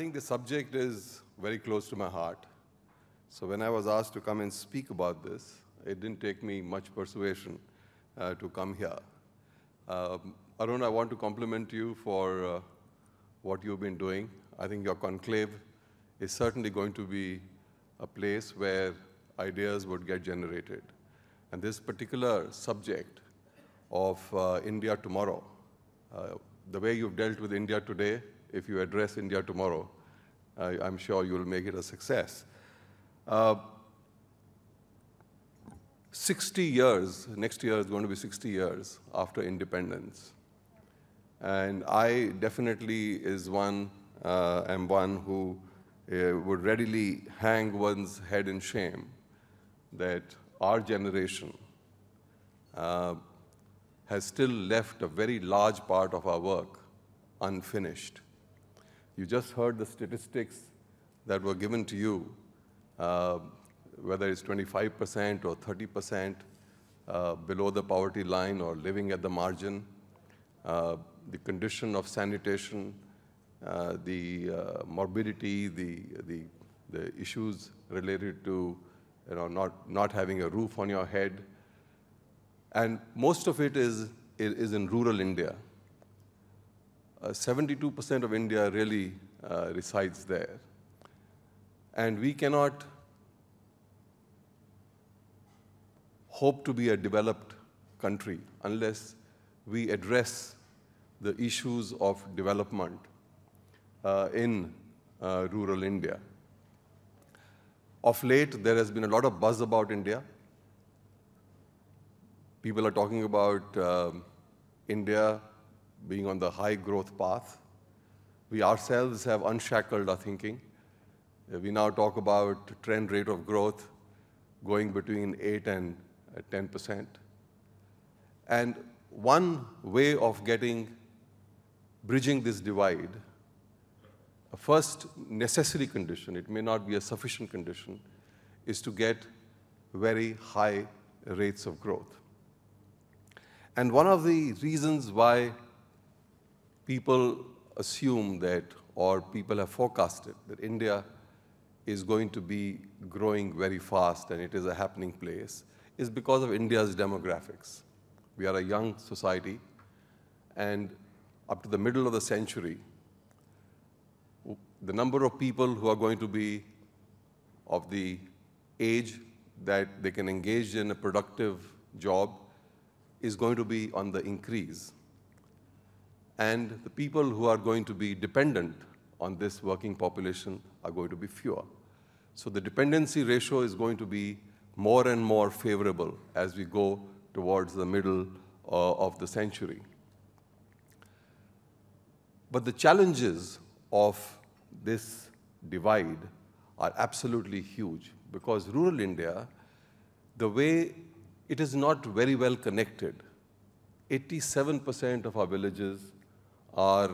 think the subject is very close to my heart. So when I was asked to come and speak about this, it didn't take me much persuasion uh, to come here. Um, Arun, I want to compliment you for uh, what you've been doing. I think your conclave is certainly going to be a place where ideas would get generated. And this particular subject of uh, India tomorrow, uh, the way you've dealt with India today, if you address India tomorrow, I'm sure you'll make it a success. Uh, 60 years, next year is going to be 60 years after independence. And I definitely is one, uh, am one who uh, would readily hang one's head in shame that our generation uh, has still left a very large part of our work unfinished. You just heard the statistics that were given to you, uh, whether it's 25% or 30% uh, below the poverty line or living at the margin, uh, the condition of sanitation, uh, the uh, morbidity, the, the, the issues related to you know, not, not having a roof on your head. And most of it is, is in rural India. 72% uh, of India really uh, resides there. And we cannot hope to be a developed country unless we address the issues of development uh, in uh, rural India. Of late, there has been a lot of buzz about India. People are talking about uh, India being on the high growth path. We ourselves have unshackled our thinking. Uh, we now talk about trend rate of growth going between 8 and uh, 10%. And one way of getting, bridging this divide, a first necessary condition, it may not be a sufficient condition, is to get very high rates of growth. And one of the reasons why people assume that, or people have forecasted, that India is going to be growing very fast and it is a happening place, is because of India's demographics. We are a young society, and up to the middle of the century, the number of people who are going to be of the age that they can engage in a productive job is going to be on the increase and the people who are going to be dependent on this working population are going to be fewer. So the dependency ratio is going to be more and more favorable as we go towards the middle uh, of the century. But the challenges of this divide are absolutely huge because rural India, the way it is not very well connected, 87% of our villages are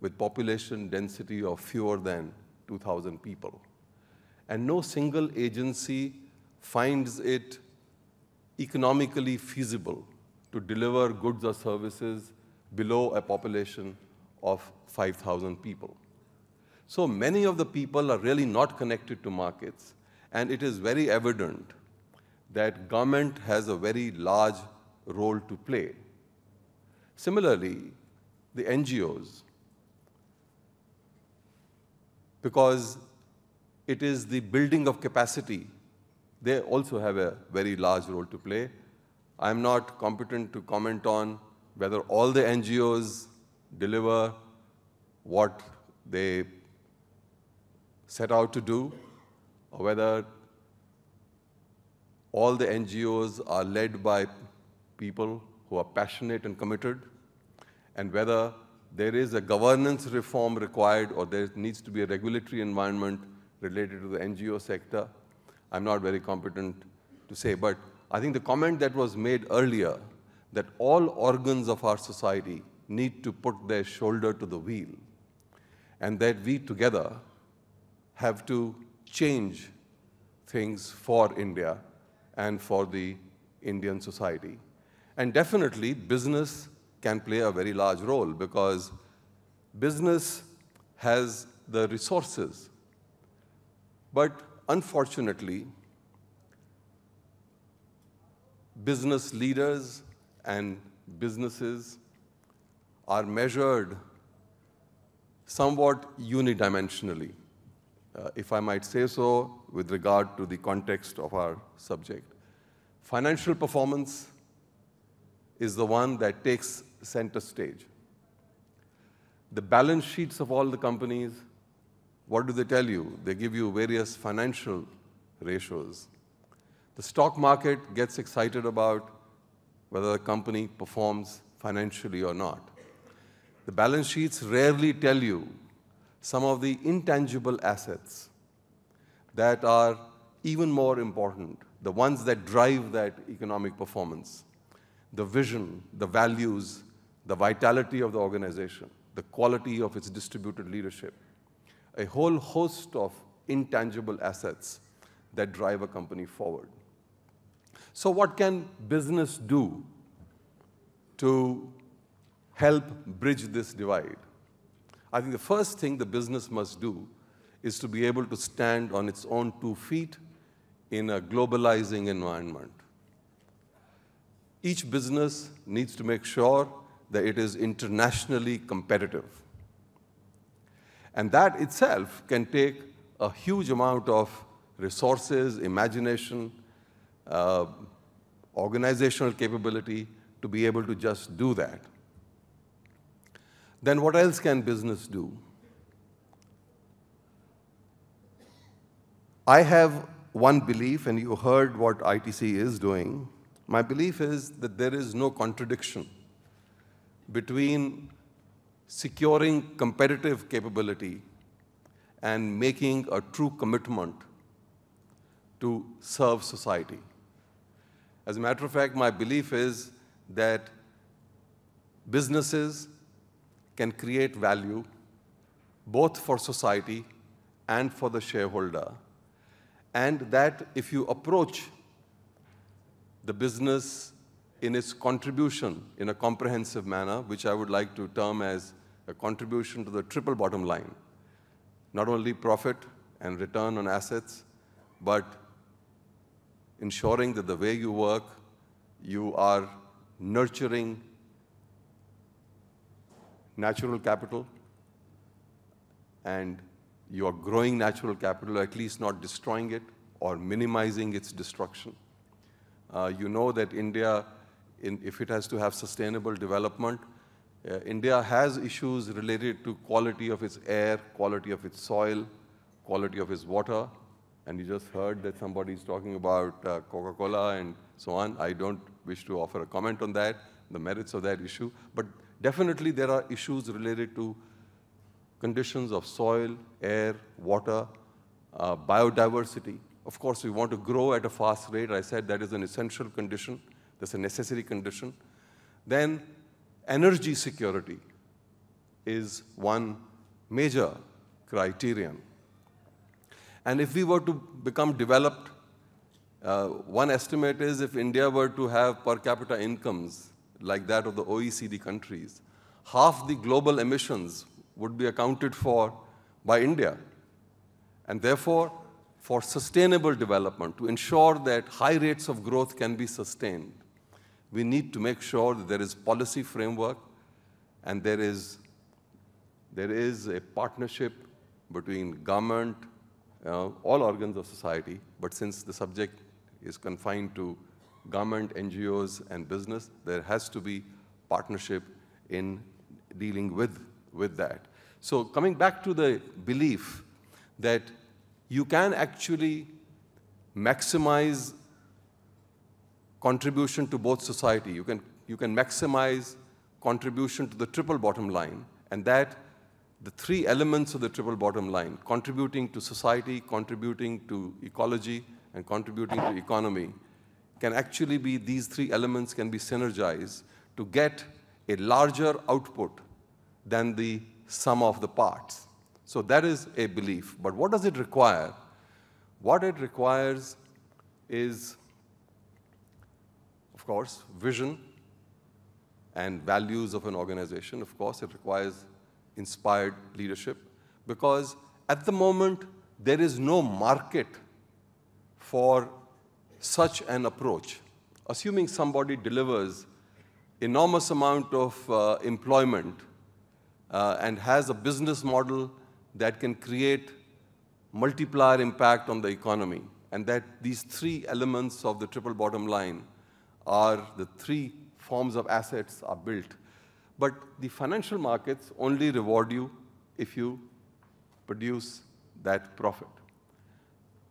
with population density of fewer than 2,000 people. And no single agency finds it economically feasible to deliver goods or services below a population of 5,000 people. So many of the people are really not connected to markets, and it is very evident that government has a very large role to play. Similarly, the NGOs because it is the building of capacity. They also have a very large role to play. I'm not competent to comment on whether all the NGOs deliver what they set out to do, or whether all the NGOs are led by people who are passionate and committed and whether there is a governance reform required or there needs to be a regulatory environment related to the NGO sector, I'm not very competent to say. But I think the comment that was made earlier, that all organs of our society need to put their shoulder to the wheel, and that we together have to change things for India and for the Indian society. And definitely, business can play a very large role because business has the resources. But unfortunately, business leaders and businesses are measured somewhat unidimensionally, uh, if I might say so, with regard to the context of our subject. Financial performance is the one that takes center stage. The balance sheets of all the companies, what do they tell you? They give you various financial ratios. The stock market gets excited about whether the company performs financially or not. The balance sheets rarely tell you some of the intangible assets that are even more important, the ones that drive that economic performance, the vision, the values, the vitality of the organization, the quality of its distributed leadership, a whole host of intangible assets that drive a company forward. So what can business do to help bridge this divide? I think the first thing the business must do is to be able to stand on its own two feet in a globalizing environment. Each business needs to make sure that it is internationally competitive. And that itself can take a huge amount of resources, imagination, uh, organizational capability to be able to just do that then what else can business do? I have one belief, and you heard what ITC is doing. My belief is that there is no contradiction between securing competitive capability and making a true commitment to serve society. As a matter of fact, my belief is that businesses can create value both for society and for the shareholder. And that if you approach the business in its contribution in a comprehensive manner, which I would like to term as a contribution to the triple bottom line, not only profit and return on assets, but ensuring that the way you work, you are nurturing natural capital and you are growing natural capital, or at least not destroying it or minimizing its destruction. Uh, you know that India, in, if it has to have sustainable development, uh, India has issues related to quality of its air, quality of its soil, quality of its water. And you just heard that somebody is talking about uh, Coca-Cola and so on. I don't wish to offer a comment on that, the merits of that issue. But Definitely there are issues related to conditions of soil, air, water, uh, biodiversity. Of course, we want to grow at a fast rate. I said that is an essential condition. That's a necessary condition. Then energy security is one major criterion. And if we were to become developed, uh, one estimate is if India were to have per capita incomes like that of the OECD countries, half the global emissions would be accounted for by India. And therefore, for sustainable development, to ensure that high rates of growth can be sustained, we need to make sure that there is policy framework and there is, there is a partnership between government, uh, all organs of society, but since the subject is confined to government, NGOs, and business, there has to be partnership in dealing with, with that. So coming back to the belief that you can actually maximize contribution to both society. You can, you can maximize contribution to the triple bottom line, and that the three elements of the triple bottom line, contributing to society, contributing to ecology, and contributing to economy, can actually be, these three elements can be synergized to get a larger output than the sum of the parts. So that is a belief. But what does it require? What it requires is, of course, vision and values of an organization. Of course, it requires inspired leadership because at the moment, there is no market for such an approach. Assuming somebody delivers enormous amount of uh, employment uh, and has a business model that can create multiplier impact on the economy, and that these three elements of the triple bottom line are the three forms of assets are built. But the financial markets only reward you if you produce that profit.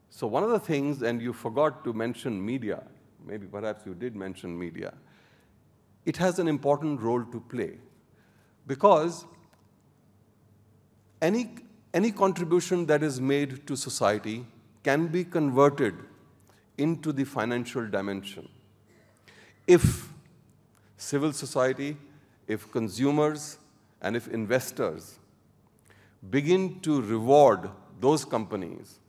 So one of the things, and you forgot to mention media, maybe perhaps you did mention media, it has an important role to play because any, any contribution that is made to society can be converted into the financial dimension. If civil society, if consumers, and if investors begin to reward those companies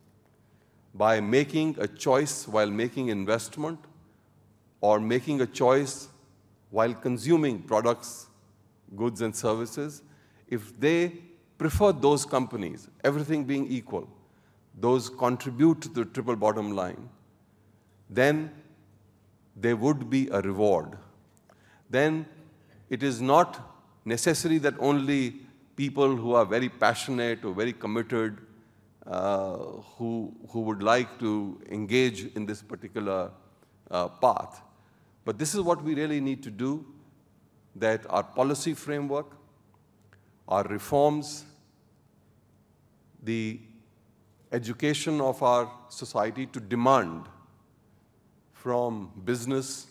by making a choice while making investment or making a choice while consuming products, goods, and services, if they prefer those companies, everything being equal, those contribute to the triple bottom line, then there would be a reward. Then it is not necessary that only people who are very passionate or very committed, uh, who, who would like to engage in this particular uh, path. But this is what we really need to do, that our policy framework, our reforms, the education of our society to demand from business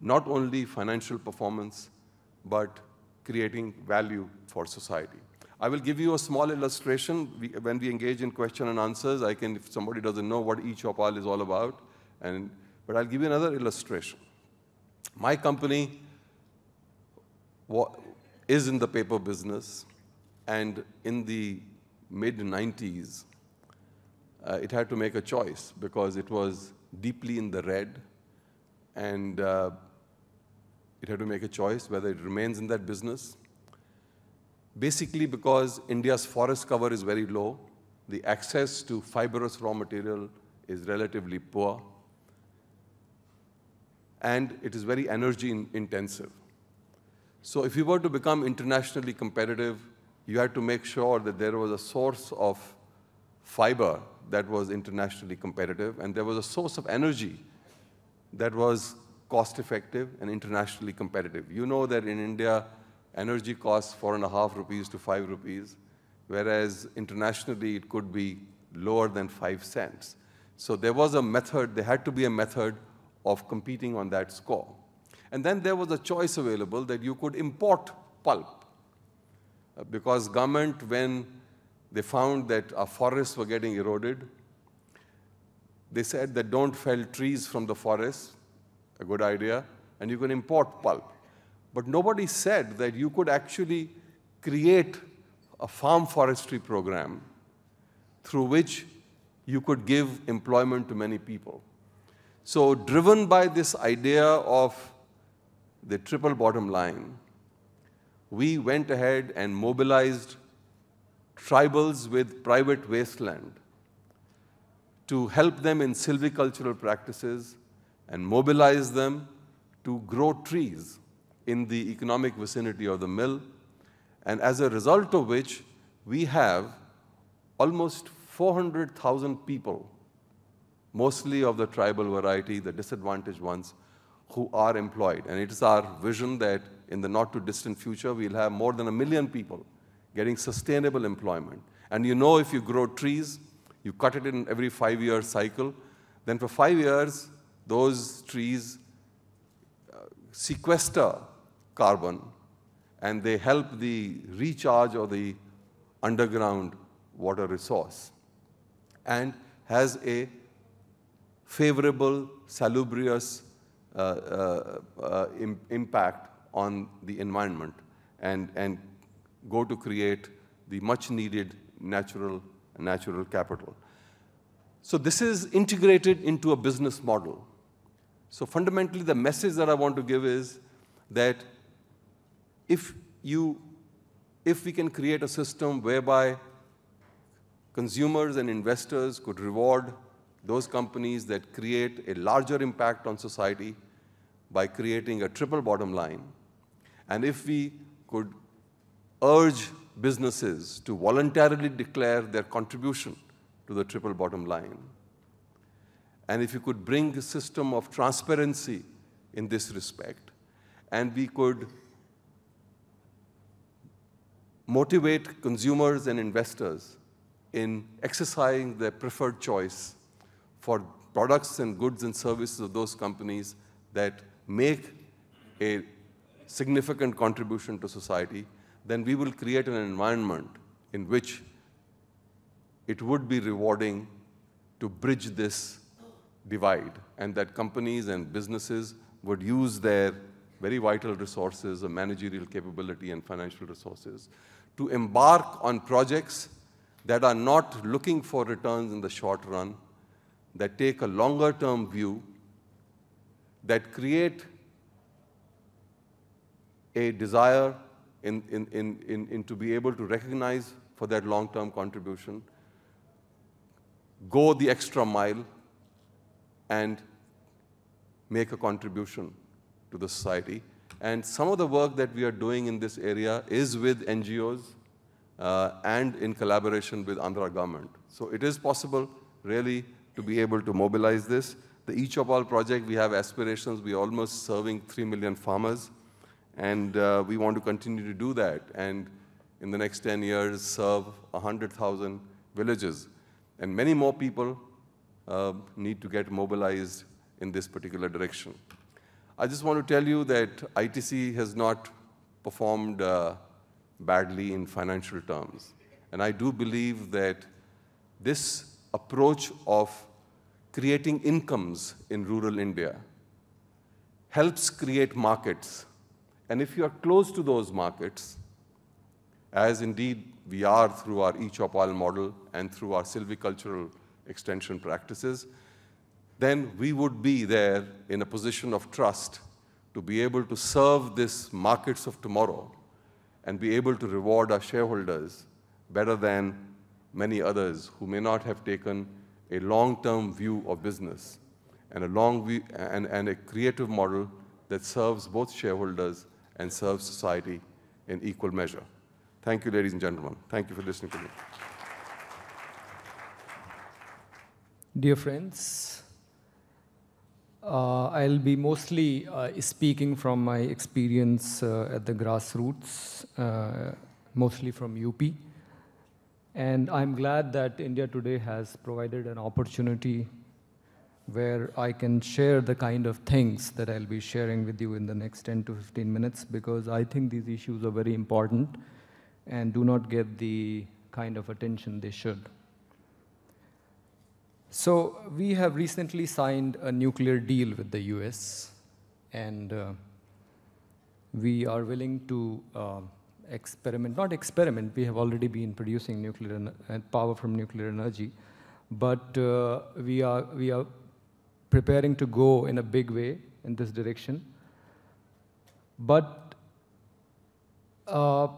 not only financial performance, but creating value for society. I will give you a small illustration. We, when we engage in question and answers, I can, if somebody doesn't know what e-Choupal is all about, and, but I'll give you another illustration. My company is in the paper business, and in the mid-90s, uh, it had to make a choice because it was deeply in the red, and uh, it had to make a choice whether it remains in that business. Basically because India's forest cover is very low, the access to fibrous raw material is relatively poor, and it is very energy in intensive. So if you were to become internationally competitive, you had to make sure that there was a source of fiber that was internationally competitive, and there was a source of energy that was cost effective and internationally competitive. You know that in India, energy costs four and a half rupees to five rupees, whereas internationally it could be lower than five cents. So there was a method, there had to be a method of competing on that score. And then there was a choice available that you could import pulp. Uh, because government, when they found that our forests were getting eroded, they said that don't fell trees from the forest, a good idea, and you can import pulp. But nobody said that you could actually create a farm forestry program through which you could give employment to many people. So driven by this idea of the triple bottom line, we went ahead and mobilized tribals with private wasteland to help them in silvicultural practices and mobilize them to grow trees in the economic vicinity of the mill. And as a result of which, we have almost 400,000 people, mostly of the tribal variety, the disadvantaged ones, who are employed. And it is our vision that in the not too distant future, we'll have more than a million people getting sustainable employment. And you know if you grow trees, you cut it in every five year cycle, then for five years, those trees uh, sequester carbon and they help the recharge of the underground water resource and has a favorable, salubrious Uh, uh, uh, Im impact on the environment and, and go to create the much needed natural, natural capital. So this is integrated into a business model. So fundamentally, the message that I want to give is that if you, if we can create a system whereby consumers and investors could reward those companies that create a larger impact on society by creating a triple bottom line. And if we could urge businesses to voluntarily declare their contribution to the triple bottom line, and if you could bring a system of transparency in this respect, and we could motivate consumers and investors in exercising their preferred choice for products and goods and services of those companies that make a significant contribution to society, then we will create an environment in which it would be rewarding to bridge this divide and that companies and businesses would use their very vital resources of managerial capability and financial resources to embark on projects that are not looking for returns in the short run, that take a longer term view, that create a desire in, in, in, in, in to be able to recognize for that long term contribution, go the extra mile, and make a contribution to the society. And some of the work that we are doing in this area is with NGOs uh, and in collaboration with Andhra government. So it is possible really to be able to mobilize this. The e-Choupal project, we have aspirations. We are almost serving 3 million farmers. And uh, we want to continue to do that. And in the next 10 years, serve 100,000 villages. And many more people uh, need to get mobilized in this particular direction. I just want to tell you that ITC has not performed uh, badly in financial terms. And I do believe that this approach of creating incomes in rural India helps create markets. And if you are close to those markets, as indeed we are through our all model and through our silvicultural extension practices, then we would be there in a position of trust to be able to serve these markets of tomorrow and be able to reward our shareholders better than many others who may not have taken a long-term view of business and a long view and, and a creative model that serves both shareholders and serves society in equal measure. Thank you, ladies and gentlemen. Thank you for listening to me. Dear friends, uh, I'll be mostly uh, speaking from my experience uh, at the grassroots, uh, mostly from UP. And I'm glad that India Today has provided an opportunity where I can share the kind of things that I'll be sharing with you in the next 10 to 15 minutes because I think these issues are very important and do not get the kind of attention they should. So we have recently signed a nuclear deal with the US and uh, we are willing to uh, experiment, not experiment, we have already been producing nuclear uh, power from nuclear energy, but uh, we, are, we are preparing to go in a big way in this direction. But uh,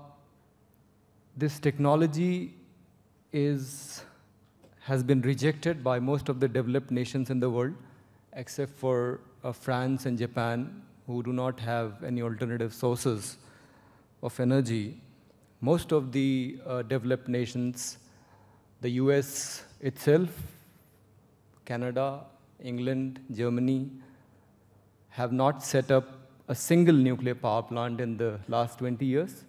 this technology is, has been rejected by most of the developed nations in the world, except for uh, France and Japan, who do not have any alternative sources of energy, most of the uh, developed nations, the US itself, Canada, England, Germany, have not set up a single nuclear power plant in the last 20 years.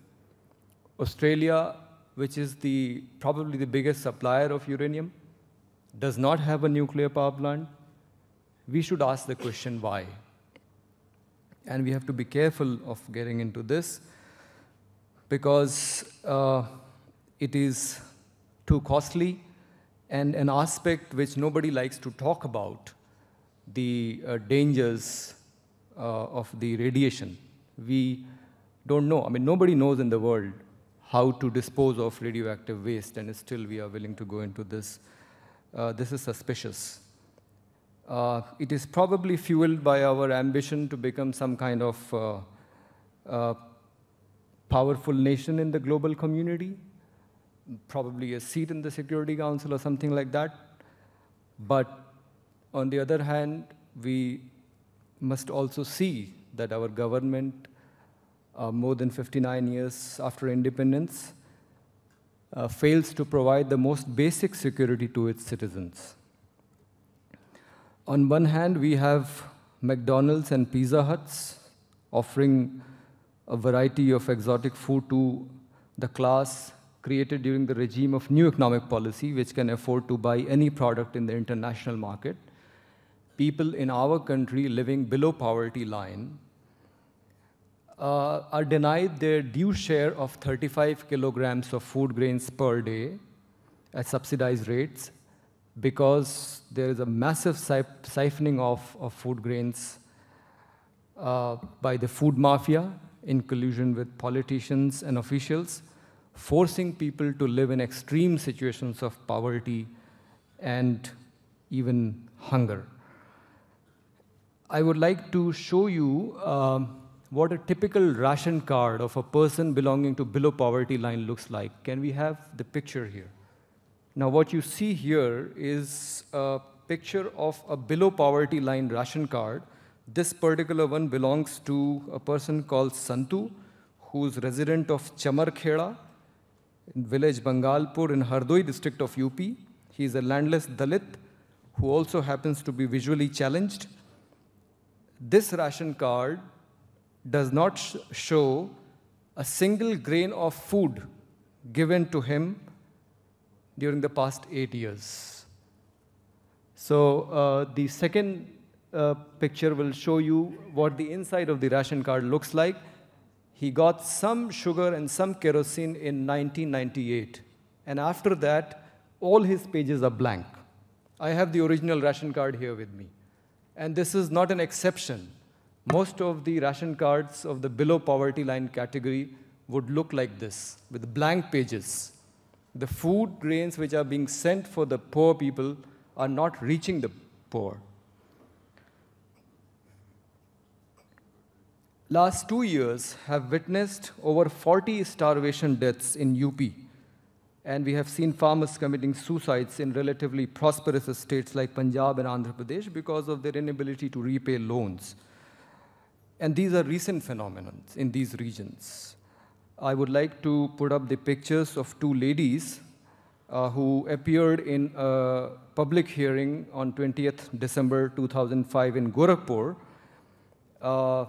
Australia, which is the, probably the biggest supplier of uranium, does not have a nuclear power plant. We should ask the question why. And we have to be careful of getting into this because uh, it is too costly and an aspect which nobody likes to talk about, the uh, dangers uh, of the radiation. We don't know. I mean, nobody knows in the world how to dispose of radioactive waste, and still we are willing to go into this. Uh, this is suspicious. Uh, it is probably fueled by our ambition to become some kind of uh, powerful nation in the global community. probably a seat in the Security Council or something like that. But on the other hand, we must also see that our government, uh, more than 59 years after independence, uh, fails to provide the most basic security to its citizens. On one hand, we have McDonald's and Pizza Huts offering a variety of exotic food to the class created during the regime of new economic policy, which can afford to buy any product in the international market. People in our country living below poverty line uh, are denied their due share of 35 kilograms of food grains per day at subsidized rates because there is a massive siphoning off of food grains uh, by the food mafia in collusion with politicians and officials, forcing people to live in extreme situations of poverty and even hunger. I would like to show you um, what a typical ration card of a person belonging to below poverty line looks like. Can we have the picture here? Now, what you see here is a picture of a below poverty line ration card. This particular one belongs to a person called Santu, who's resident of Chamarkheda in village Bangalpur in Hardoi district of UP. He is a landless Dalit who also happens to be visually challenged. This ration card does not sh show a single grain of food given to him during the past eight years. So uh, the second uh, picture will show you what the inside of the ration card looks like. He got some sugar and some kerosene in 1998. And after that, all his pages are blank. I have the original ration card here with me. And this is not an exception most of the ration cards of the below poverty line category would look like this, with blank pages. The food grains which are being sent for the poor people are not reaching the poor. Last two years have witnessed over 40 starvation deaths in UP, and we have seen farmers committing suicides in relatively prosperous states like Punjab and Andhra Pradesh because of their inability to repay loans. And these are recent phenomena in these regions. I would like to put up the pictures of two ladies uh, who appeared in a public hearing on 20th December 2005 in Gorakhpur. Uh,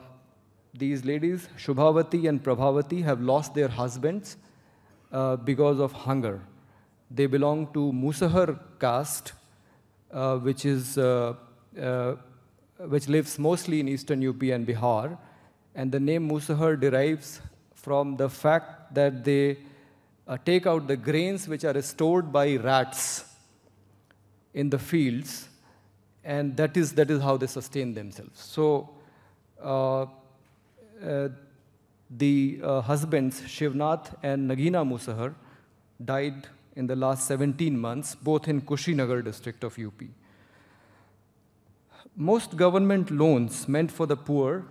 these ladies, Shubhavati and Prabhavati, have lost their husbands uh, because of hunger. They belong to Musahar caste, uh, which is uh, uh, which lives mostly in eastern UP and Bihar. And the name Musahar derives from the fact that they uh, take out the grains which are stored by rats in the fields, and that is, that is how they sustain themselves. So uh, the uh, husbands, Shivnath and Nagina Musahar, died in the last 17 months, both in Kushinagar district of UP. Most government loans meant for the poor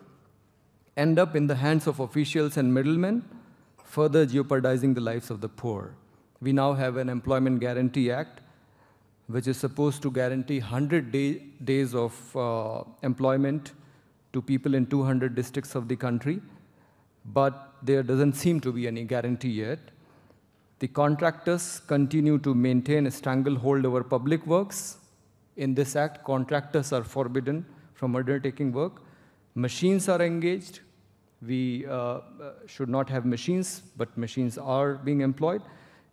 end up in the hands of officials and middlemen, further jeopardizing the lives of the poor. We now have an Employment Guarantee Act, which is supposed to guarantee 100 day, days of uh, employment to people in 200 districts of the country, but there doesn't seem to be any guarantee yet. The contractors continue to maintain a stranglehold over public works, in this act, contractors are forbidden from undertaking work. Machines are engaged. We uh, should not have machines, but machines are being employed.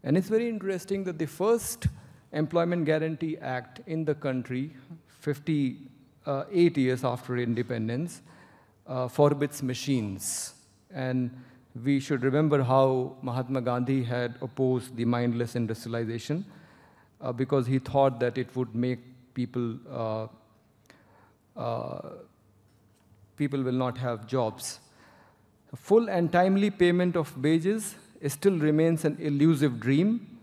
And it's very interesting that the first Employment Guarantee Act in the country, 58 uh, years after independence, uh, forbids machines. And we should remember how Mahatma Gandhi had opposed the mindless industrialization uh, because he thought that it would make people, uh, uh, people will not have jobs. Full and timely payment of wages still remains an elusive dream.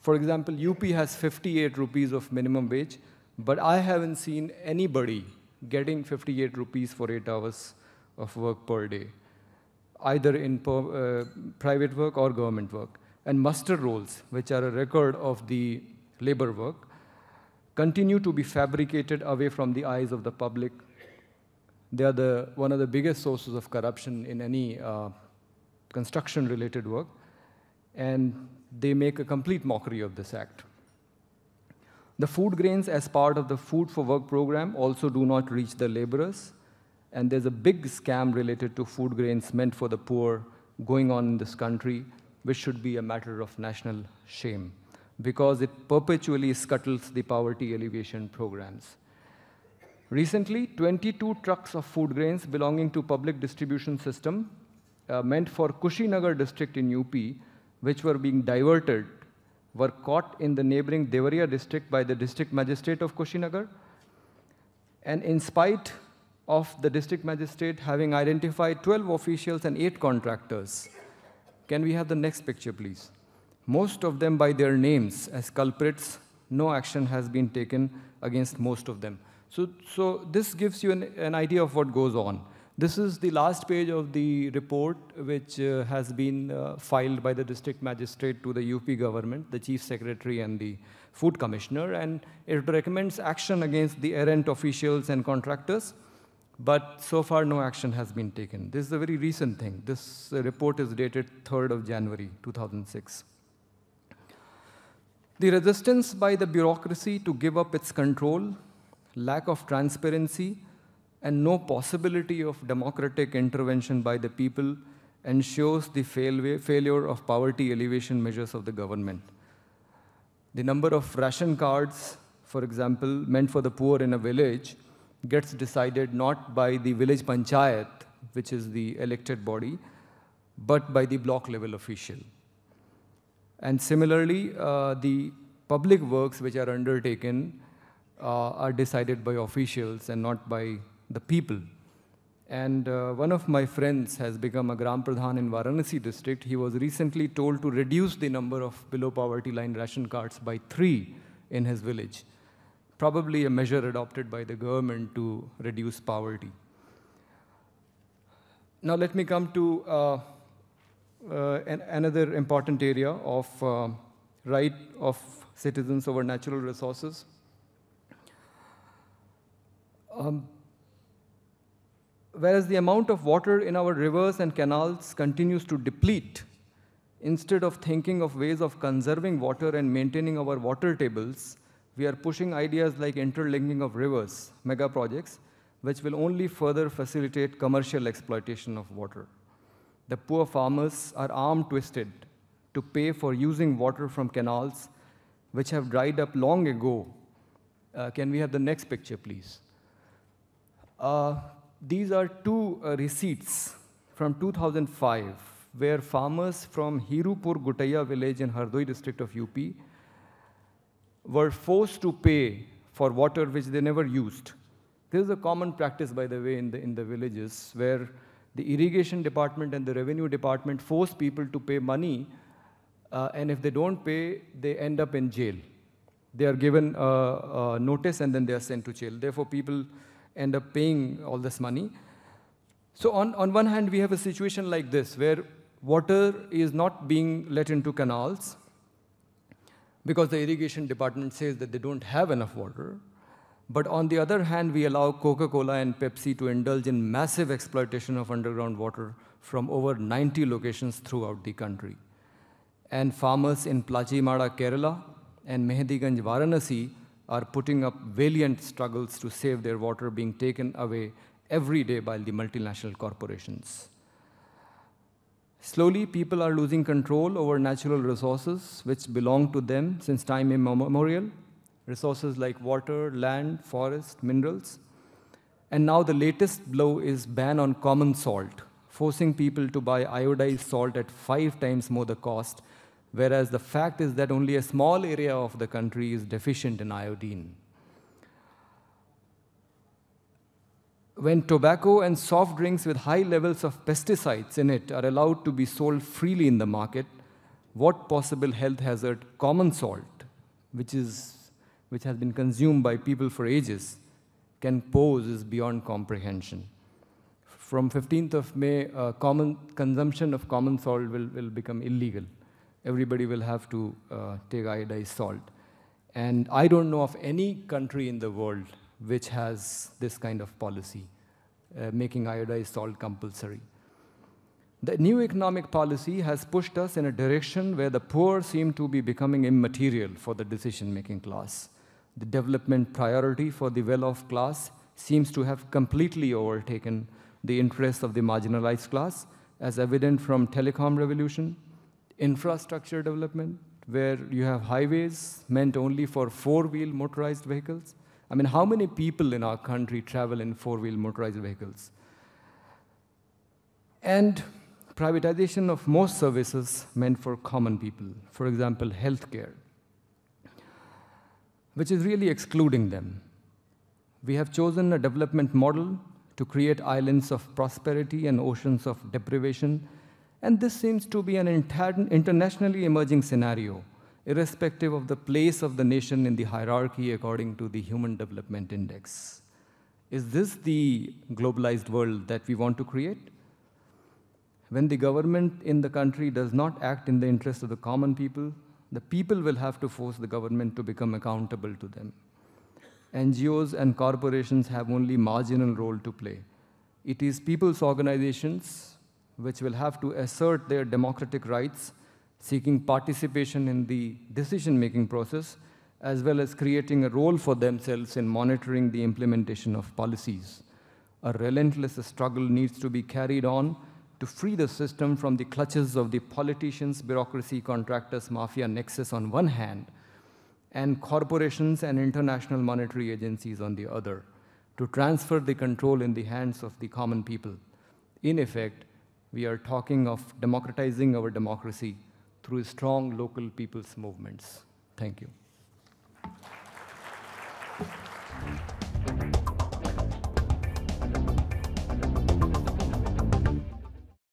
For example, UP has 58 rupees of minimum wage, but I haven't seen anybody getting 58 rupees for eight hours of work per day, either in uh, private work or government work. and muster rolls, which are a record of the labor work, continue to be fabricated away from the eyes of the public. They are the, one of the biggest sources of corruption in any uh, construction-related work, and they make a complete mockery of this act. The food grains as part of the Food for Work program also do not reach the laborers, and there's a big scam related to food grains meant for the poor going on in this country, which should be a matter of national shame because it perpetually scuttles the poverty alleviation programs. Recently, 22 trucks of food grains belonging to public distribution system uh, meant for Kushinagar district in UP, which were being diverted were caught in the neighboring Deoria district by the district magistrate of Kushinagar. And in spite of the district magistrate having identified 12 officials and 8 contractors, can we have the next picture, please? Most of them by their names as culprits, no action has been taken against most of them. So, so this gives you an, an idea of what goes on. This is the last page of the report, which uh, has been uh, filed by the district magistrate to the UP government, the chief secretary and the food commissioner, and it recommends action against the errant officials and contractors, but so far no action has been taken. This is a very recent thing. This uh, report is dated 3rd of January, 2006. The resistance by the bureaucracy to give up its control, lack of transparency, and no possibility of democratic intervention by the people ensures the fail failure of poverty alleviation measures of the government. The number of ration cards, for example, meant for the poor in a village, gets decided not by the village panchayat, which is the elected body, but by the block level official. And similarly, uh, the public works which are undertaken uh, are decided by officials and not by the people. And uh, one of my friends has become a Gram Pradhan in Varanasi district. He was recently told to reduce the number of below poverty line ration cards by three in his village. Probably a measure adopted by the government to reduce poverty. Now let me come to uh, uh, an, another important area of uh, right of citizens over natural resources. Um, whereas the amount of water in our rivers and canals continues to deplete, instead of thinking of ways of conserving water and maintaining our water tables, we are pushing ideas like interlinking of rivers, mega projects, which will only further facilitate commercial exploitation of water. The poor farmers are arm twisted to pay for using water from canals which have dried up long ago. Uh, can we have the next picture, please? Uh, these are two uh, receipts from 2005 where farmers from Hirupur Gutaya village in Hardoi district of UP were forced to pay for water which they never used. This is a common practice, by the way, in the, in the villages where the irrigation department and the revenue department force people to pay money, uh, and if they don't pay, they end up in jail. They are given a, a notice and then they are sent to jail. Therefore, people end up paying all this money. So on, on one hand, we have a situation like this, where water is not being let into canals because the irrigation department says that they don't have enough water. But on the other hand, we allow Coca-Cola and Pepsi to indulge in massive exploitation of underground water from over 90 locations throughout the country. And farmers in Plachimada, Kerala, and Mehdiganj, Varanasi are putting up valiant struggles to save their water being taken away every day by the multinational corporations. Slowly, people are losing control over natural resources which belong to them since time immemorial, resources like water, land, forest, minerals. And now the latest blow is ban on common salt, forcing people to buy iodized salt at five times more the cost whereas the fact is that only a small area of the country is deficient in iodine. When tobacco and soft drinks with high levels of pesticides in it are allowed to be sold freely in the market, what possible health hazard common salt, which, is, which has been consumed by people for ages, can pose is beyond comprehension. From 15th of May, uh, common consumption of common salt will, will become illegal everybody will have to uh, take iodized salt. And I don't know of any country in the world which has this kind of policy, uh, making iodized salt compulsory. The new economic policy has pushed us in a direction where the poor seem to be becoming immaterial for the decision-making class. The development priority for the well-off class seems to have completely overtaken the interests of the marginalized class, as evident from telecom revolution, infrastructure development, where you have highways meant only for four-wheel motorized vehicles. I mean, how many people in our country travel in four-wheel motorized vehicles? And privatization of most services meant for common people, for example, healthcare, which is really excluding them. We have chosen a development model to create islands of prosperity and oceans of deprivation, and this seems to be an internationally emerging scenario, irrespective of the place of the nation in the hierarchy according to the Human Development Index. Is this the globalized world that we want to create? When the government in the country does not act in the interest of the common people, the people will have to force the government to become accountable to them. NGOs and corporations have only marginal role to play. It is people's organizations which will have to assert their democratic rights, seeking participation in the decision-making process, as well as creating a role for themselves in monitoring the implementation of policies. A relentless struggle needs to be carried on to free the system from the clutches of the politicians, bureaucracy, contractors, mafia nexus on one hand, and corporations and international monetary agencies on the other, to transfer the control in the hands of the common people. In effect, we are talking of democratizing our democracy through strong local people's movements. Thank you.